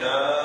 كان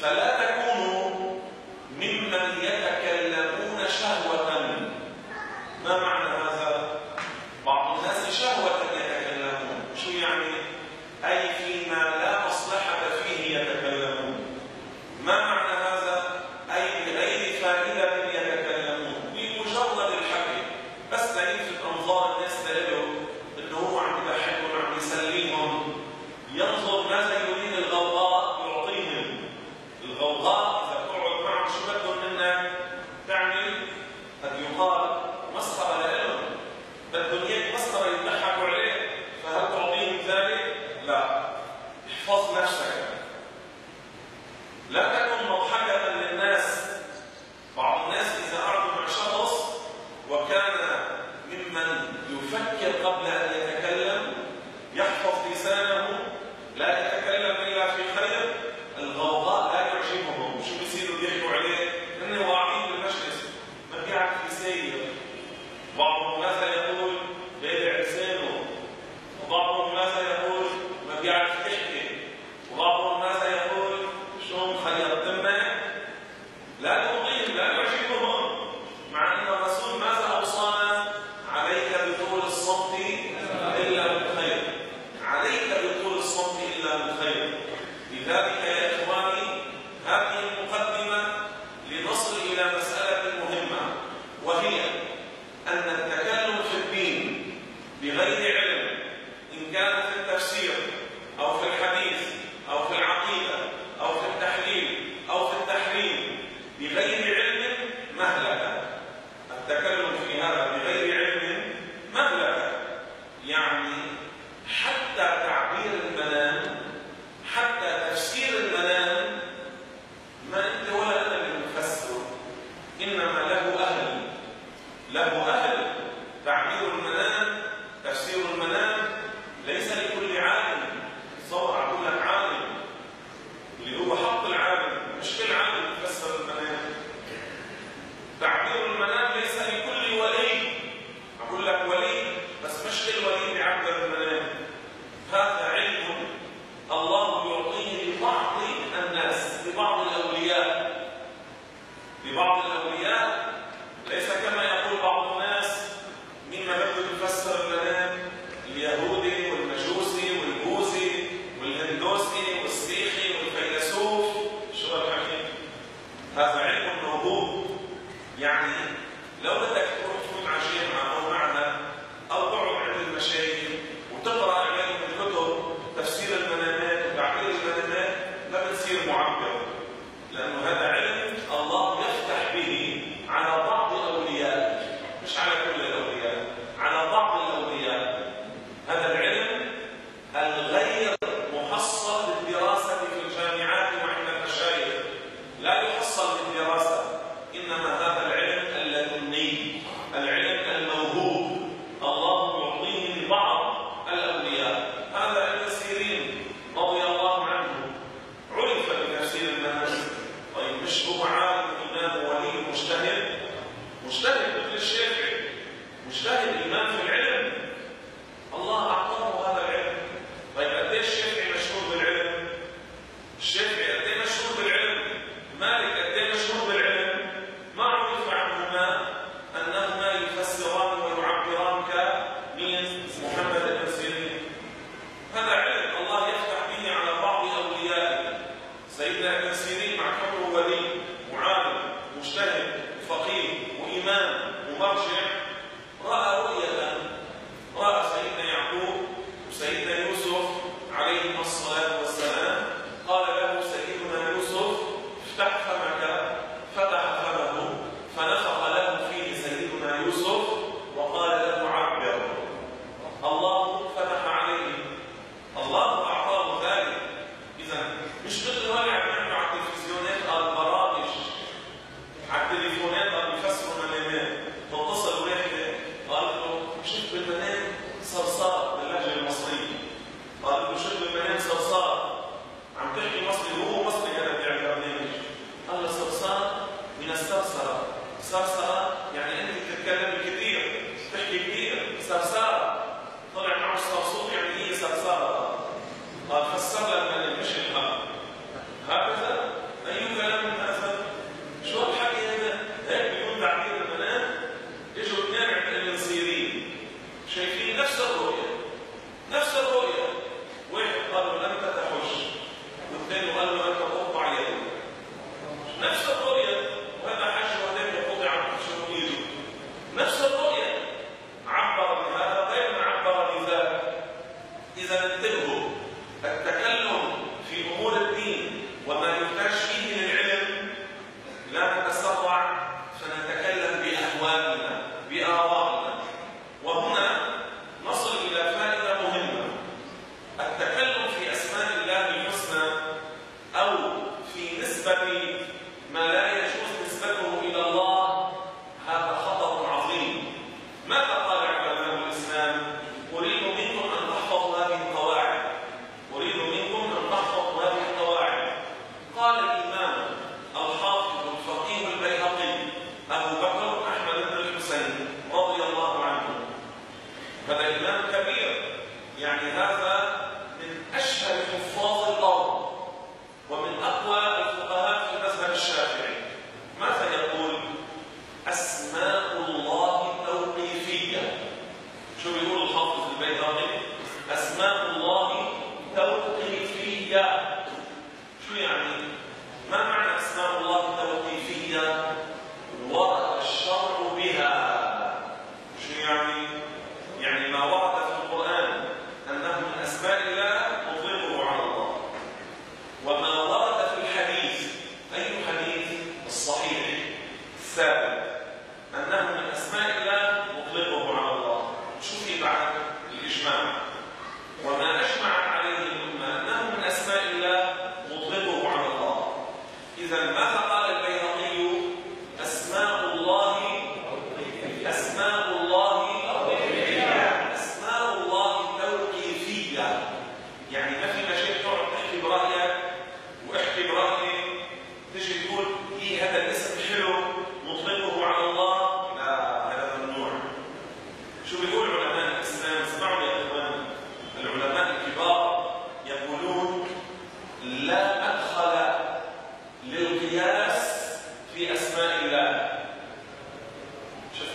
فلا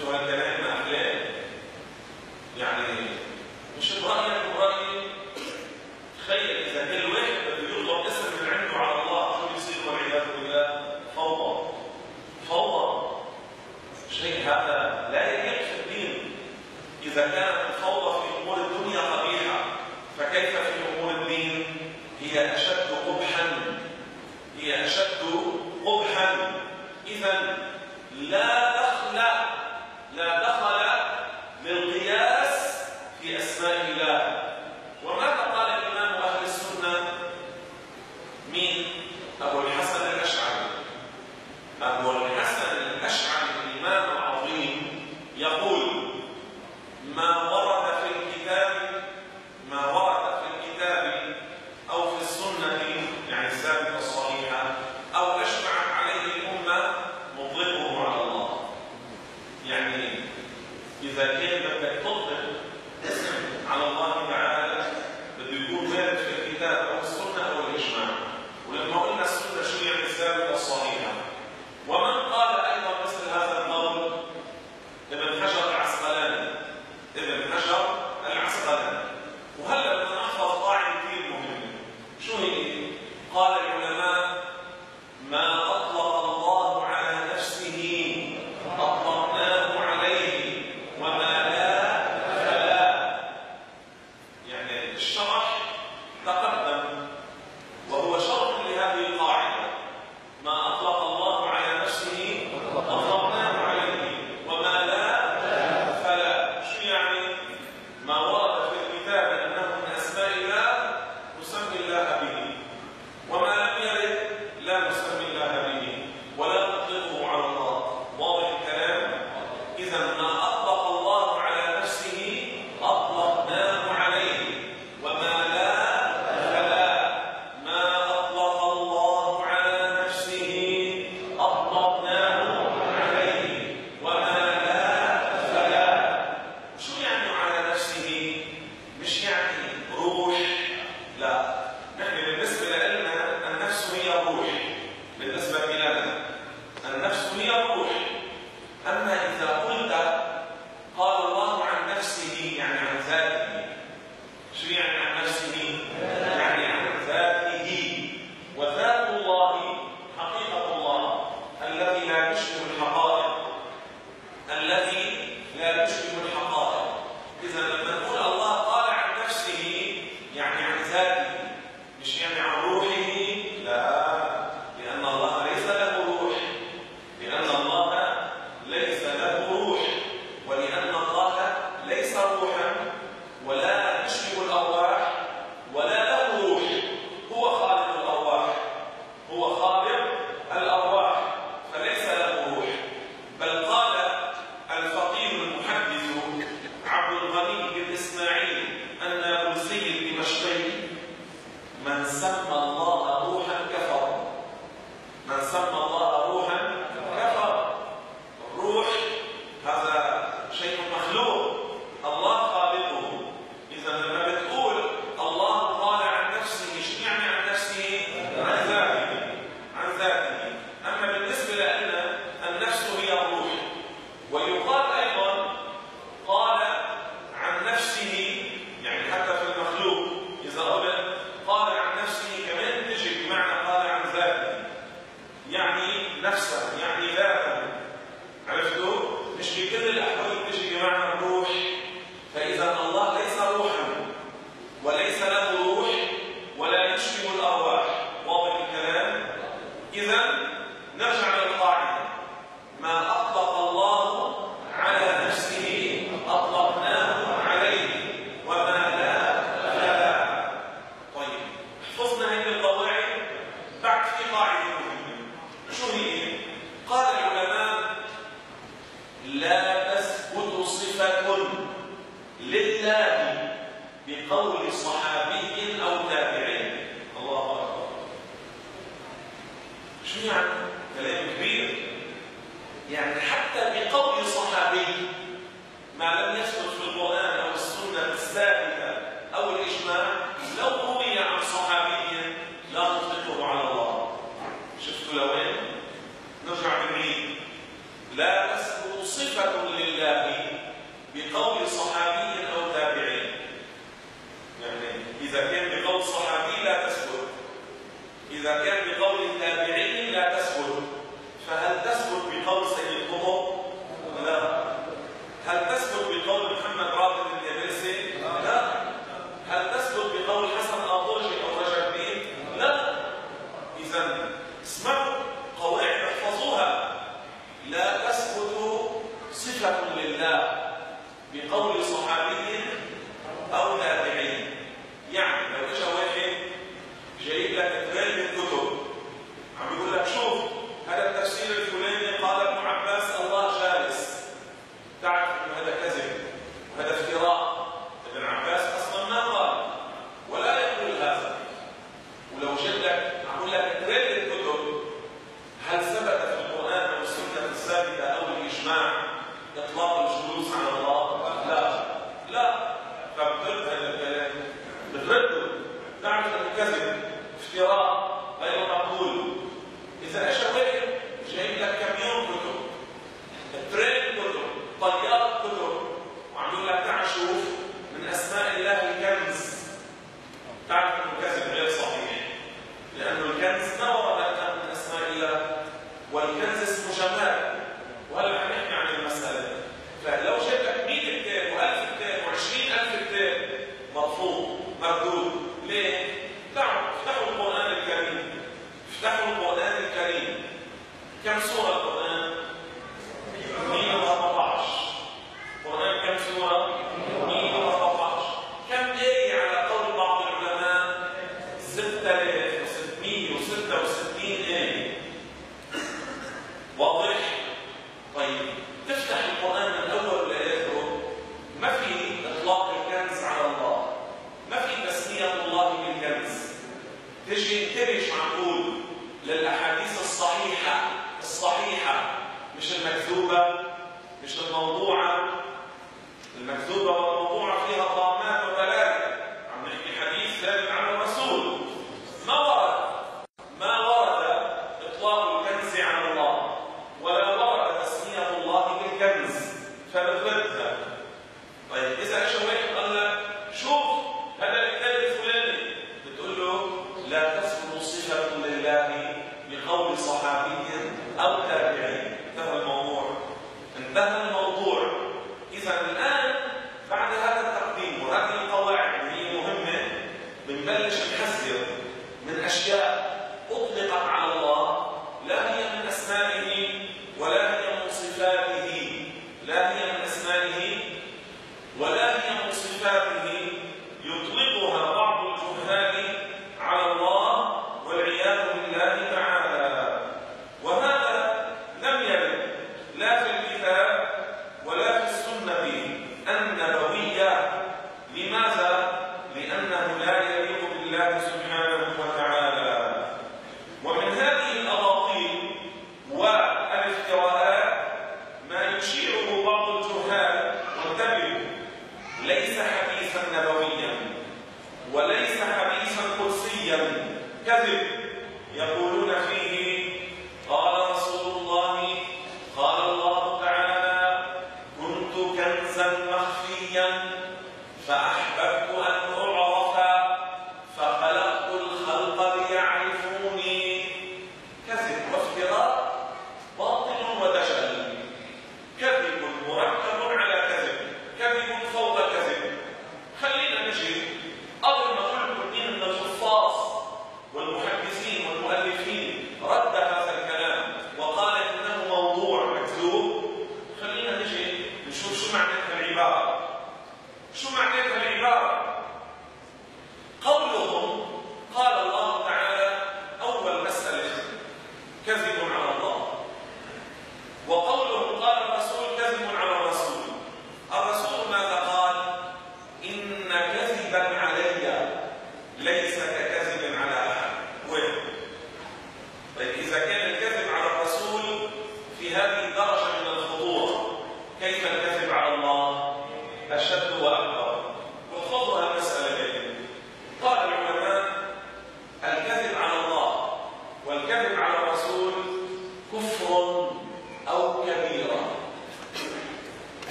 durante la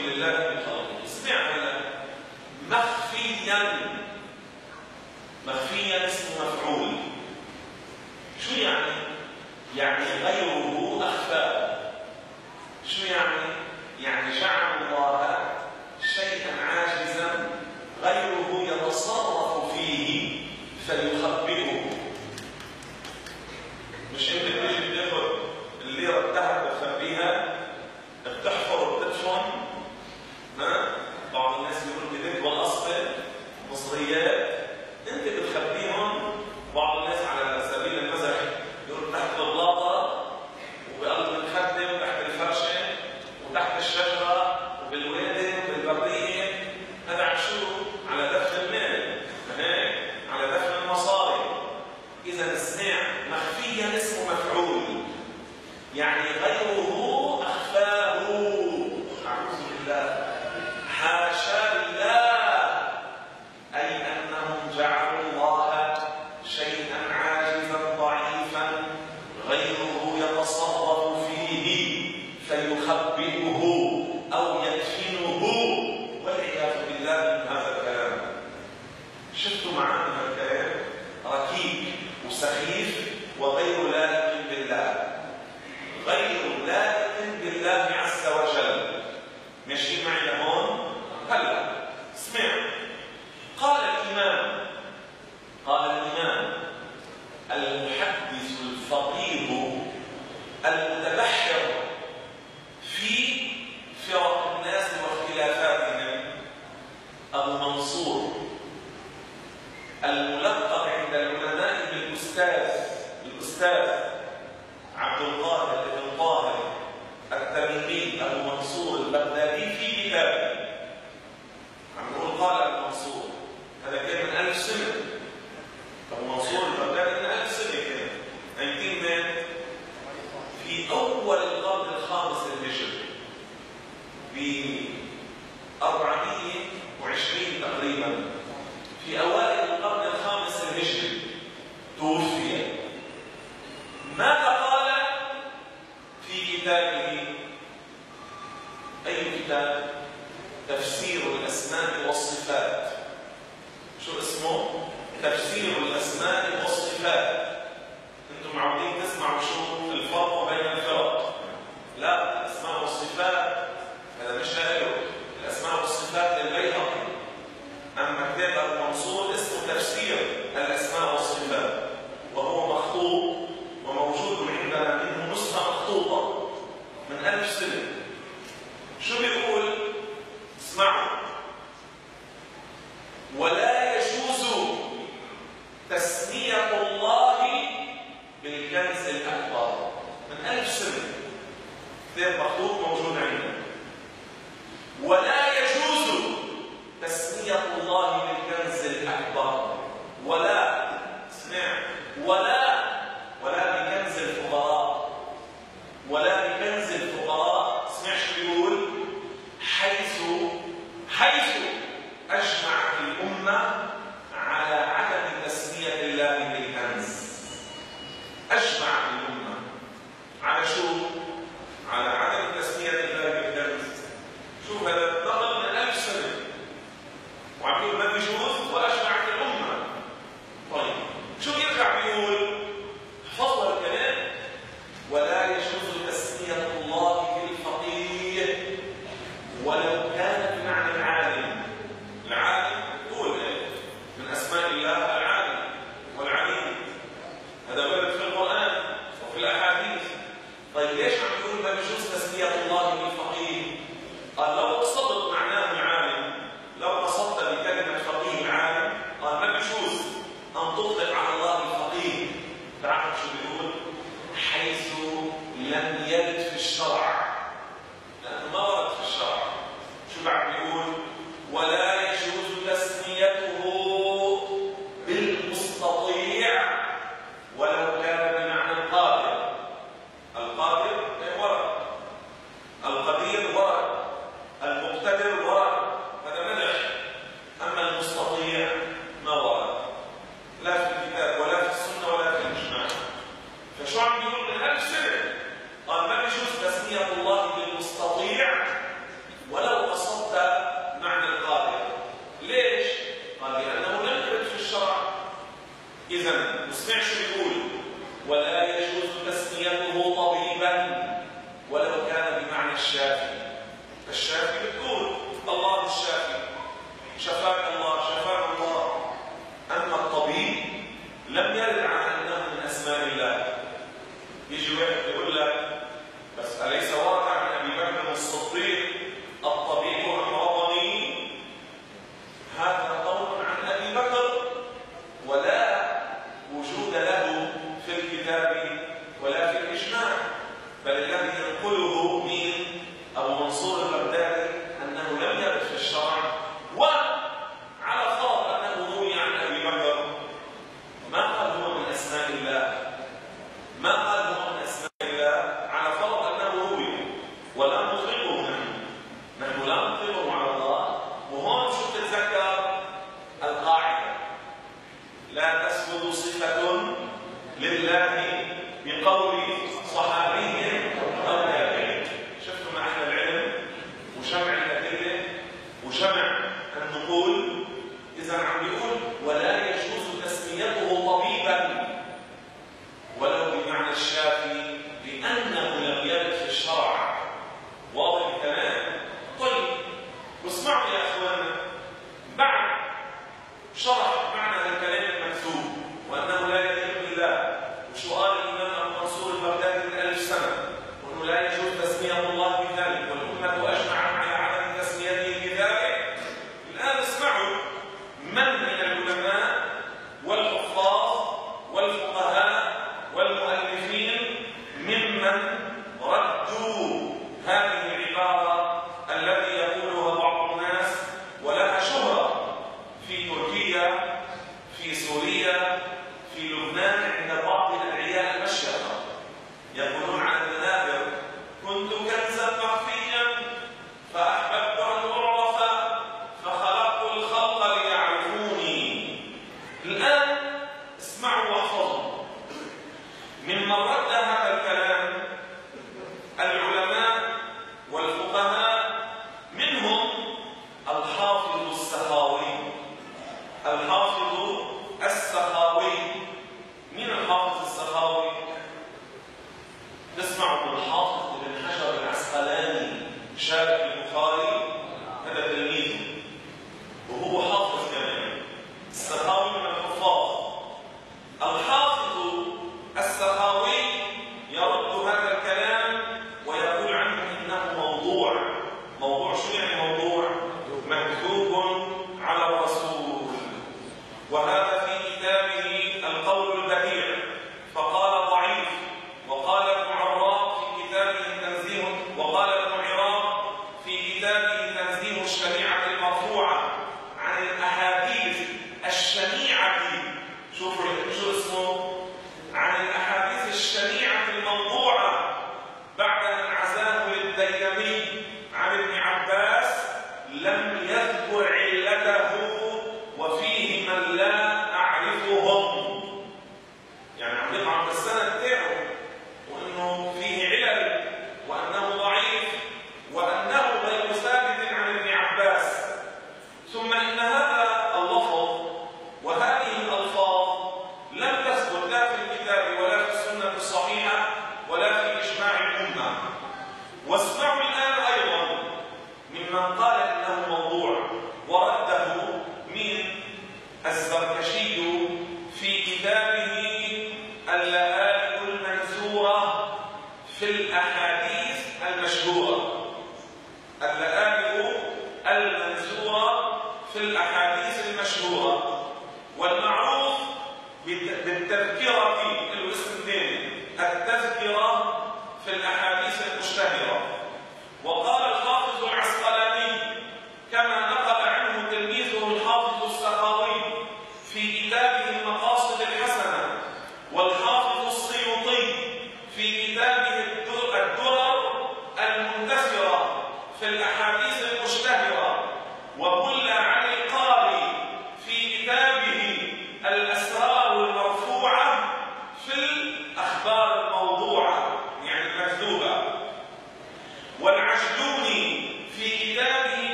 لله من اسمع ولا مخفيا. مخفيا اسمه مفعول. شو يعني؟ يعني غيره اخفى شو يعني؟ يعني شعب الأستاذ عبد القادر بن طاهر التميمي أبو منصور البغدادي في كتابه. عم نقول قال أبو منصور هذا كان من 1000 سنة. أبو منصور البغدادي من 1000 سنة كده 1900 في أول القرن الخامس الهجري ب 420 تقريبا. في أوائل القرن الخامس الهجري توفي ماذا قال في كتابه أي كتاب؟ تفسير الأسماء والصفات شو اسمه؟ تفسير الأسماء والصفات أنتم عاوزين تسمعوا شو شو بيقول؟ اسمعوا. ولا يجوز تسمية الله بالكنز الأكبر. من ألف سنة. كتاب مخلوق موجود عندنا. ولا Why do you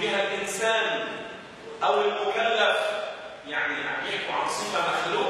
بها الإنسان أو المكلف يعني يحكوا عن صفة مخلوقة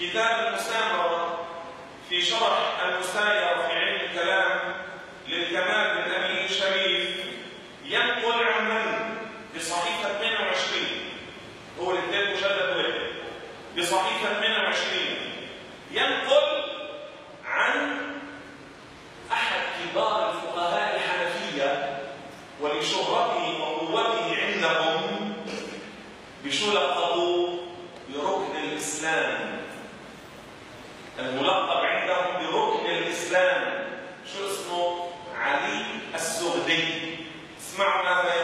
كتاب المسامرة في شرح المسايرة اسمعوا ماذا